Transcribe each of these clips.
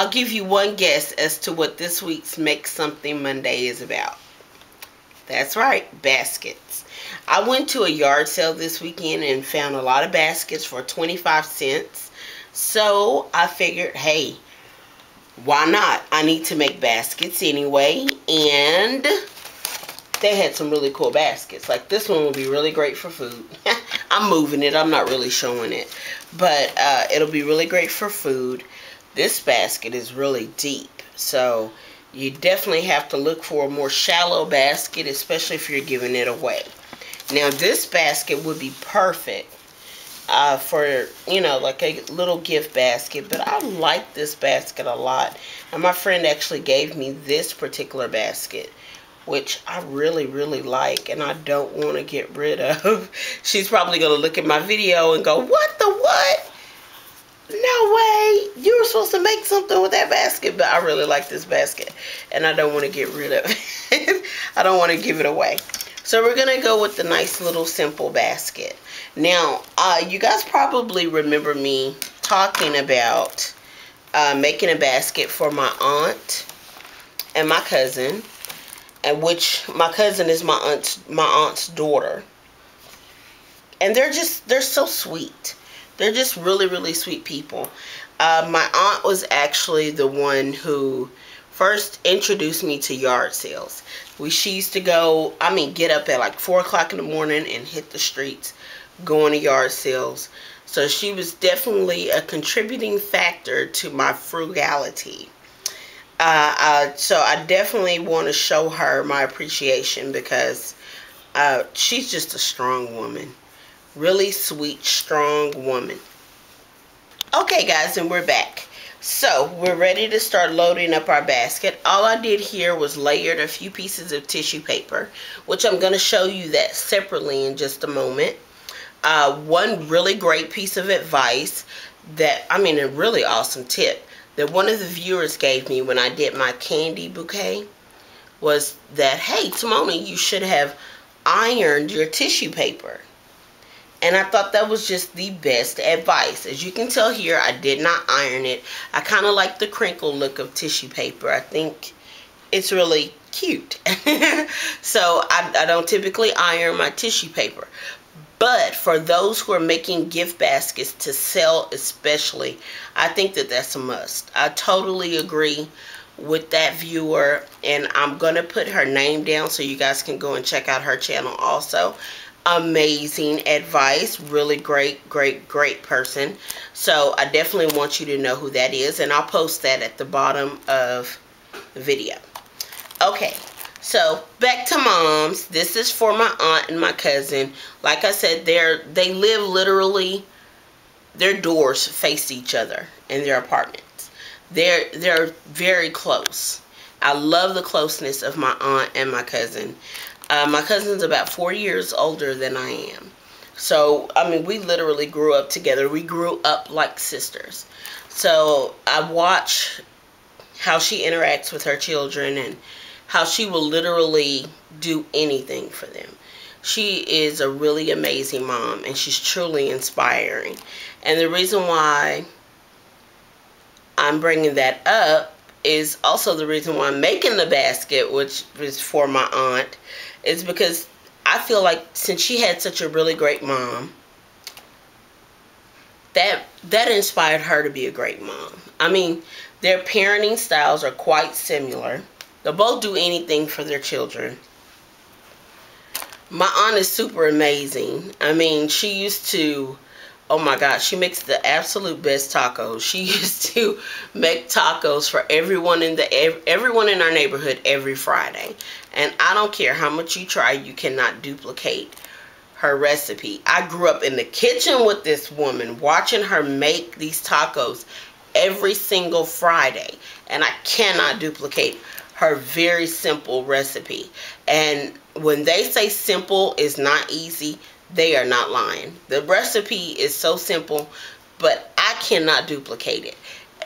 I'll give you one guess as to what this week's Make Something Monday is about. That's right, baskets. I went to a yard sale this weekend and found a lot of baskets for 25 cents. So I figured, hey, why not? I need to make baskets anyway. And they had some really cool baskets. Like this one will be really great for food. I'm moving it. I'm not really showing it. But uh, it'll be really great for food. This basket is really deep. So you definitely have to look for a more shallow basket, especially if you're giving it away. Now this basket would be perfect uh, for, you know, like a little gift basket. But I like this basket a lot. And my friend actually gave me this particular basket which I really, really like and I don't want to get rid of. She's probably going to look at my video and go, what the what? No way. You were supposed to make something with that basket. But I really like this basket and I don't want to get rid of it. I don't want to give it away. So we're going to go with the nice little simple basket. Now, uh, you guys probably remember me talking about uh, making a basket for my aunt and my cousin and which my cousin is my aunt's my aunt's daughter. And they're just they're so sweet. They're just really really sweet people. Uh, my aunt was actually the one who first introduced me to yard sales. We she used to go, I mean, get up at like four o'clock in the morning and hit the streets, going to yard sales. So she was definitely a contributing factor to my frugality. Uh, uh, so I definitely want to show her my appreciation because uh, she's just a strong woman. Really sweet, strong woman. Okay, guys, and we're back. So, we're ready to start loading up our basket. All I did here was layered a few pieces of tissue paper, which I'm going to show you that separately in just a moment. Uh, one really great piece of advice that, I mean, a really awesome tip that one of the viewers gave me when I did my candy bouquet was that, hey, Tamona, you should have ironed your tissue paper. And I thought that was just the best advice. As you can tell here, I did not iron it. I kind of like the crinkle look of tissue paper. I think it's really cute. so I, I don't typically iron my tissue paper. But for those who are making gift baskets to sell especially, I think that that's a must. I totally agree with that viewer and I'm going to put her name down so you guys can go and check out her channel also. Amazing advice. Really great, great, great person. So I definitely want you to know who that is and I'll post that at the bottom of the video. Okay, so back to moms. This is for my aunt and my cousin. Like I said, they're they live literally their doors face each other in their apartments. They're they're very close. I love the closeness of my aunt and my cousin. Uh, my cousin's about four years older than I am. So, I mean, we literally grew up together. We grew up like sisters. So, I watch how she interacts with her children and how she will literally do anything for them. She is a really amazing mom and she's truly inspiring. And the reason why I'm bringing that up is also the reason why I'm making the basket, which is for my aunt, is because I feel like since she had such a really great mom, that that inspired her to be a great mom. I mean, their parenting styles are quite similar. They'll both do anything for their children. My aunt is super amazing. I mean, she used to, oh my God, she makes the absolute best tacos. She used to make tacos for everyone in the everyone in our neighborhood every Friday. And I don't care how much you try, you cannot duplicate her recipe. I grew up in the kitchen with this woman, watching her make these tacos every single Friday. And I cannot duplicate her very simple recipe. And when they say simple is not easy, they are not lying. The recipe is so simple, but I cannot duplicate it.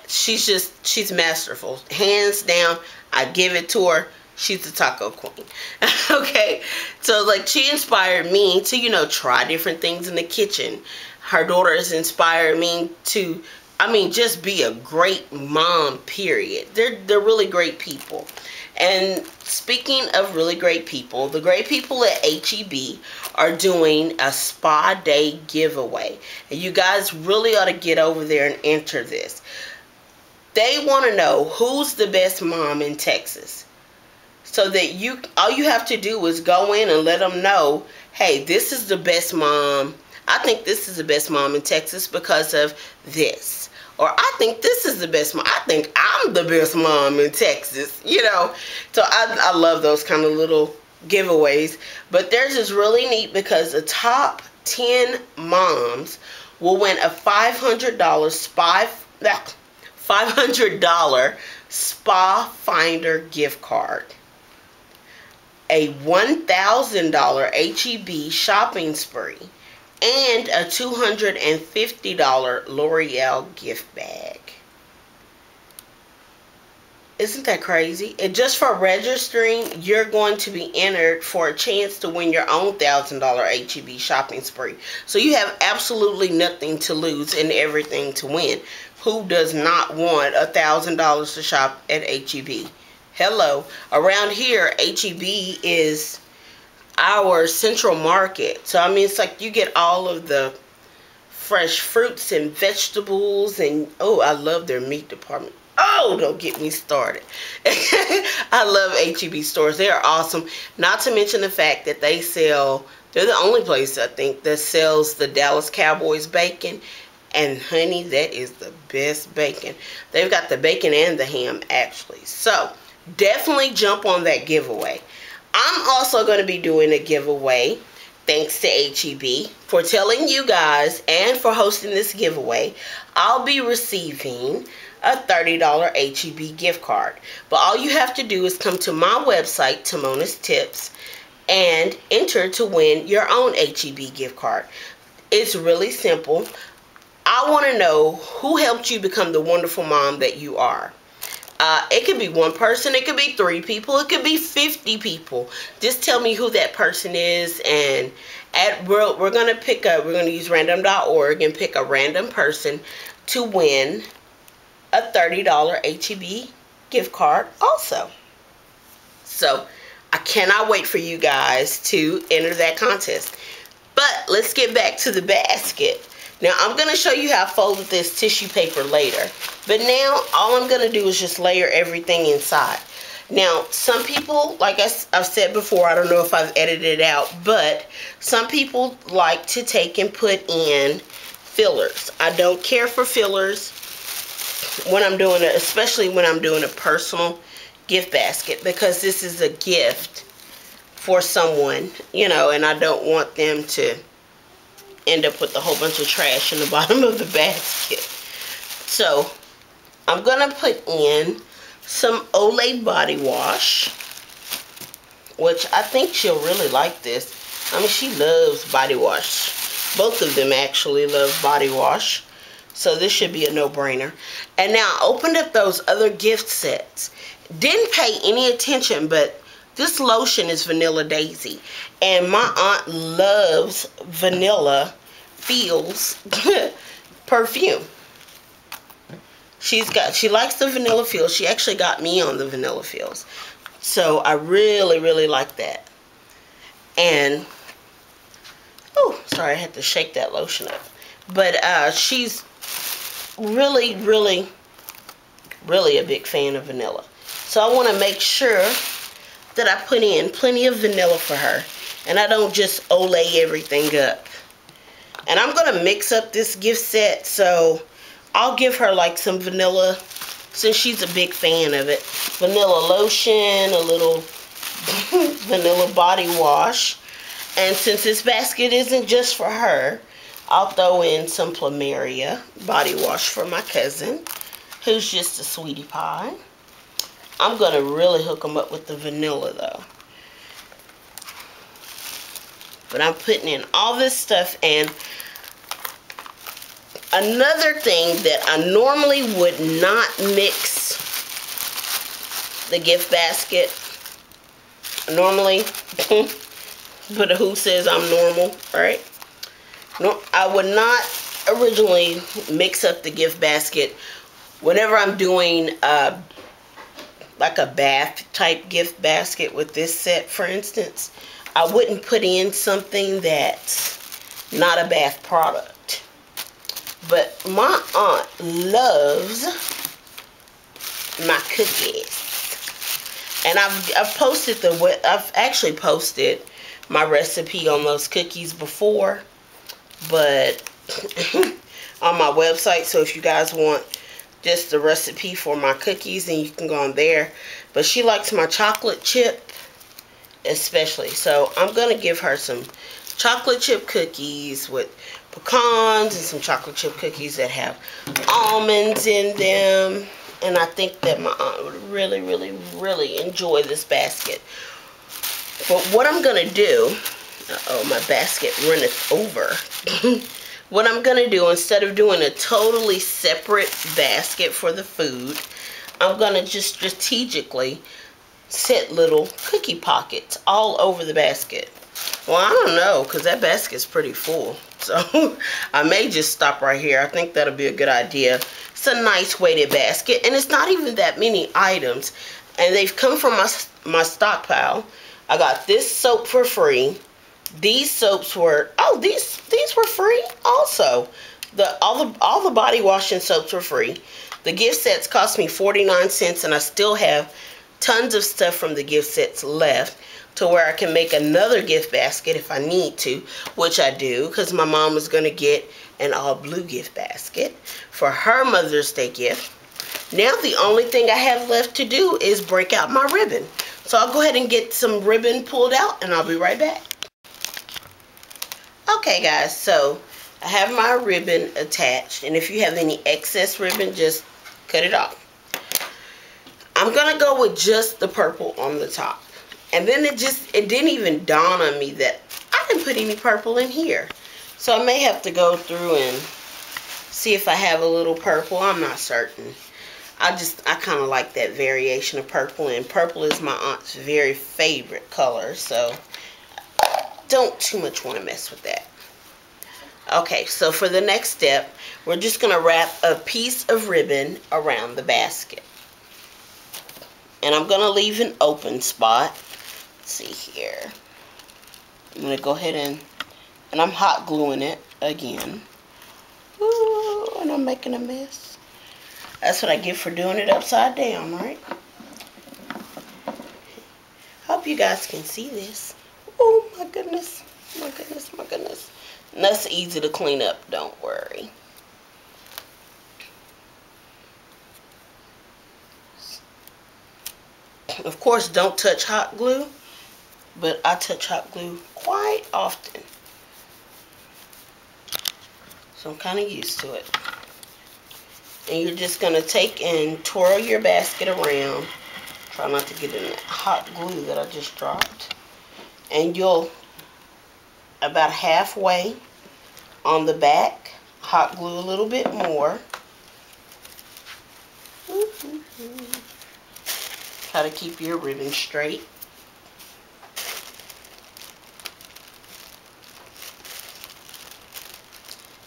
She's just, she's masterful. Hands down, I give it to her. She's the taco queen. okay? So, like, she inspired me to, you know, try different things in the kitchen. Her daughter has inspired me to I mean, just be a great mom, period. They're, they're really great people. And speaking of really great people, the great people at HEB are doing a spa day giveaway. And you guys really ought to get over there and enter this. They want to know who's the best mom in Texas. So that you all you have to do is go in and let them know, "Hey, this is the best mom. I think this is the best mom in Texas because of this." Or I think this is the best mom. I think I'm the best mom in Texas, you know. So I, I love those kind of little giveaways. But theirs is really neat because the top 10 moms will win a $500 spy, $500 SpaFinder gift card, a $1,000 HEB shopping spree, and a $250 L'Oreal gift bag. Isn't that crazy? And just for registering, you're going to be entered for a chance to win your own $1,000 HEB shopping spree. So you have absolutely nothing to lose and everything to win. Who does not want a $1,000 to shop at HEB? Hello. Around here, HEB is our central market. So, I mean, it's like you get all of the fresh fruits and vegetables and, oh, I love their meat department. Oh, don't get me started. I love HEB stores. They are awesome. Not to mention the fact that they sell, they're the only place I think that sells the Dallas Cowboys bacon. And honey, that is the best bacon. They've got the bacon and the ham actually. So definitely jump on that giveaway. I'm also going to be doing a giveaway thanks to HEB for telling you guys and for hosting this giveaway. I'll be receiving a $30 HEB gift card. But all you have to do is come to my website, Tamona's Tips, and enter to win your own HEB gift card. It's really simple. I want to know who helped you become the wonderful mom that you are. Uh, it could be one person, it could be three people, it could be 50 people. Just tell me who that person is and at we're, we're going to pick a, we're going to use random.org and pick a random person to win a $30 HEB gift card also. So I cannot wait for you guys to enter that contest. But let's get back to the basket. Now I'm going to show you how I folded this tissue paper later. But now all I'm going to do is just layer everything inside. Now, some people, like I, have said before, I don't know if I've edited it out, but some people like to take and put in fillers. I don't care for fillers when I'm doing it, especially when I'm doing a personal gift basket because this is a gift for someone, you know, and I don't want them to end up with a whole bunch of trash in the bottom of the basket. So, I'm going to put in some Olay body wash, which I think she'll really like this. I mean, she loves body wash. Both of them actually love body wash. So this should be a no-brainer. And now I opened up those other gift sets. Didn't pay any attention, but this lotion is Vanilla Daisy. And my aunt loves Vanilla Fields perfume. She's got, she likes the Vanilla Fields. She actually got me on the Vanilla Fields. So I really, really like that. And, oh, sorry, I had to shake that lotion up. But uh, she's really, really, really a big fan of vanilla. So I want to make sure that I put in plenty of vanilla for her. And I don't just olay everything up. And I'm going to mix up this gift set. So I'll give her like some vanilla since she's a big fan of it. Vanilla lotion, a little vanilla body wash. And since this basket isn't just for her, I'll throw in some Plumeria body wash for my cousin, who's just a sweetie pie. I'm going to really hook them up with the vanilla, though. But I'm putting in all this stuff, and another thing that I normally would not mix the gift basket. Normally, but who says I'm normal, right? No, I would not originally mix up the gift basket whenever I'm doing uh, like a bath type gift basket with this set, for instance, I wouldn't put in something that's not a bath product. But my aunt loves my cookies. And I've, I've posted the, I've actually posted my recipe on those cookies before. But on my website. So if you guys want just the recipe for my cookies, and you can go on there. But she likes my chocolate chip especially. So I'm going to give her some chocolate chip cookies with pecans and some chocolate chip cookies that have almonds in them. And I think that my aunt would really, really, really enjoy this basket. But what I'm going to do, uh oh my basket runneth over. what I'm going to do, instead of doing a totally separate basket for the food, I'm going to just strategically set little cookie pockets all over the basket. Well, I don't know, because that basket's pretty full. So, I may just stop right here. I think that'll be a good idea. It's a nice weighted basket, and it's not even that many items. And they've come from my, my stockpile. I got this soap for free. These soaps were, oh, these these were free also. The all the all the body washing soaps were free. The gift sets cost me 49 cents and I still have tons of stuff from the gift sets left to where I can make another gift basket if I need to, which I do because my mom is going to get an all blue gift basket for her Mother's Day gift. Now the only thing I have left to do is break out my ribbon. So I'll go ahead and get some ribbon pulled out and I'll be right back. Okay guys, so I have my ribbon attached and if you have any excess ribbon, just cut it off. I'm going to go with just the purple on the top. And then it just, it didn't even dawn on me that I didn't put any purple in here. So I may have to go through and see if I have a little purple. I'm not certain. I just, I kind of like that variation of purple. And purple is my aunt's very favorite color. So don't too much want to mess with that. Okay, so for the next step, we're just going to wrap a piece of ribbon around the basket. And I'm going to leave an open spot. Let's see here. I'm going to go ahead and, and I'm hot gluing it again. Ooh, and I'm making a mess. That's what I get for doing it upside down, right? Hope you guys can see this. My goodness. My goodness, my goodness. And that's easy to clean up, don't worry. Of course, don't touch hot glue, but I touch hot glue quite often. So I'm kind of used to it. And you're just going to take and twirl your basket around. Try not to get in that hot glue that I just dropped. And you'll, about halfway on the back, hot glue a little bit more. How to keep your ribbon straight.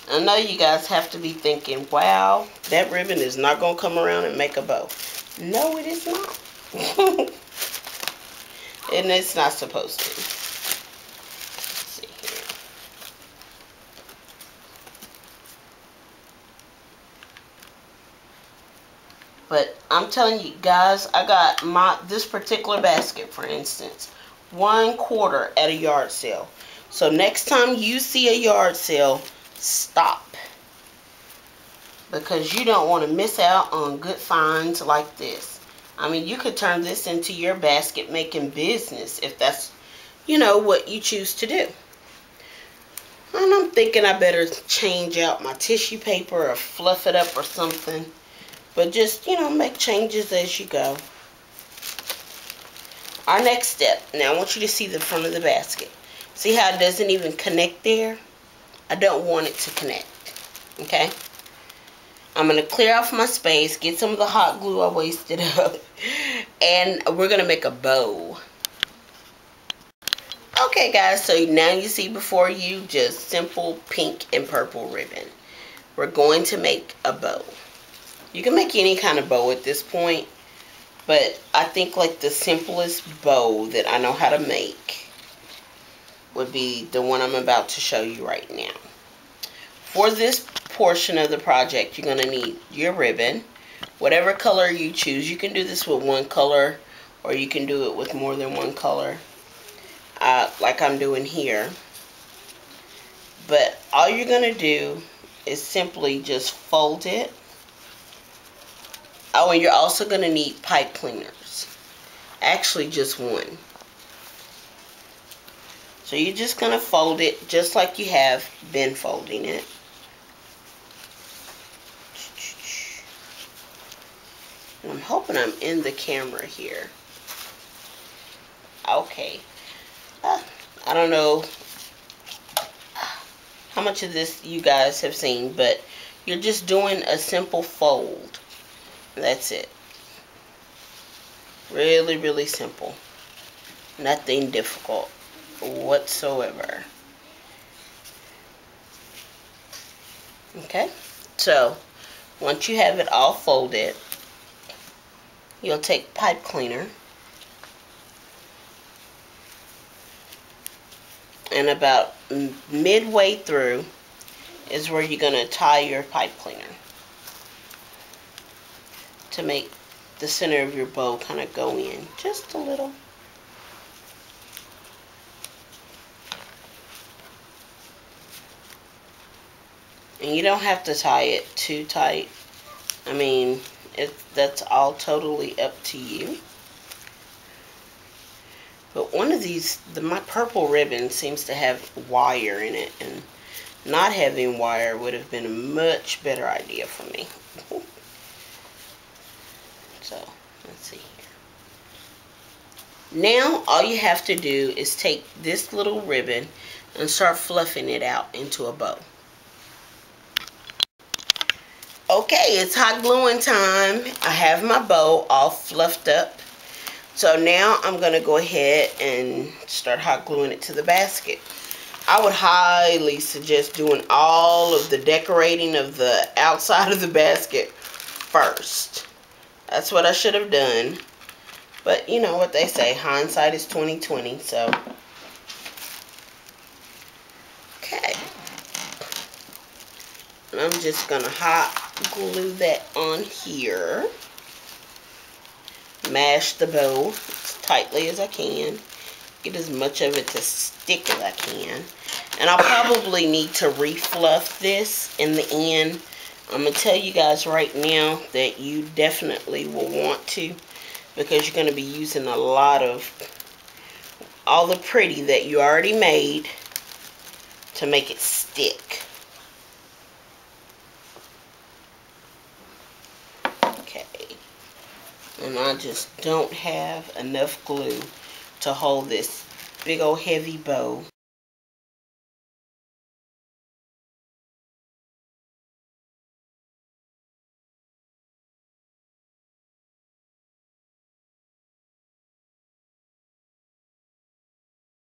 I know you guys have to be thinking, wow, that ribbon is not going to come around and make a bow. No, it is not. and it's not supposed to. But I'm telling you guys, I got my this particular basket, for instance, one quarter at a yard sale. So next time you see a yard sale, stop. Because you don't want to miss out on good finds like this. I mean, you could turn this into your basket making business if that's, you know, what you choose to do. And I'm thinking I better change out my tissue paper or fluff it up or something. But just, you know, make changes as you go. Our next step. Now, I want you to see the front of the basket. See how it doesn't even connect there? I don't want it to connect. Okay? I'm going to clear off my space, get some of the hot glue I wasted up, and we're going to make a bow. Okay, guys, so now you see before you just simple pink and purple ribbon. we're going to make a bow. You can make any kind of bow at this point, but I think like the simplest bow that I know how to make would be the one I'm about to show you right now. For this portion of the project, you're going to need your ribbon, whatever color you choose. You can do this with one color or you can do it with more than one color uh, like I'm doing here. But all you're going to do is simply just fold it. Oh, and you're also going to need pipe cleaners. Actually, just one. So you're just going to fold it just like you have been folding it. And I'm hoping I'm in the camera here. Okay. Uh, I don't know how much of this you guys have seen, but you're just doing a simple fold. That's it. Really, really simple. Nothing difficult whatsoever. Okay, so once you have it all folded, you'll take pipe cleaner and about midway through is where you're going to tie your pipe cleaner to make the center of your bow kind of go in just a little. And you don't have to tie it too tight. I mean, it, that's all totally up to you. But one of these, the, my purple ribbon seems to have wire in it. And not having wire would have been a much better idea for me. so, let's see here. Now, all you have to do is take this little ribbon and start fluffing it out into a bow. Okay, it's hot gluing time. I have my bow all fluffed up. So now I'm going to go ahead and start hot gluing it to the basket. I would highly suggest doing all of the decorating of the outside of the basket first. That's what I should have done. But you know what they say, hindsight is 2020, so. Okay. And I'm just to hot glue that on here mash the bow as tightly as I can. Get as much of it to stick as I can. And I'll probably need to refluff this in the end. I'm going to tell you guys right now that you definitely will want to because you're going to be using a lot of all the pretty that you already made to make it stick. Okay. And I just don't have enough glue to hold this big old heavy bow